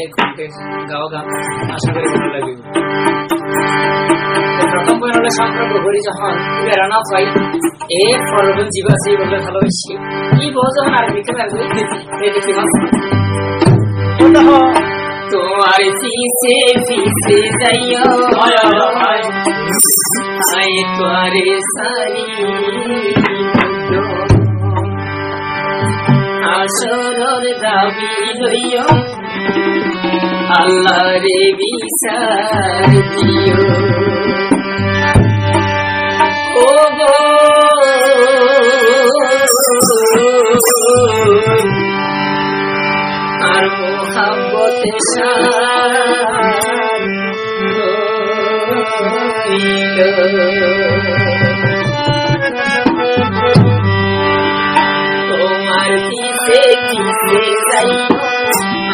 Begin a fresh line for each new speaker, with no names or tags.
এই কণ্ঠে গাওয়া গান আশা করি ভালো লাগবে। প্রথম বই হলো সম্পর্ক করি যখন বেড়ানো পাই এ পরবন জীব আছে বলে ভালোবাসি। কি বল যখন আর পারবে এই দেখি তোমার পিছে পিছে যাইও আই তোরে সারি আসরর দাবি লইও। আল্লাহ রে বিচার দিও। ও গো আর মোহাম্মতে যাই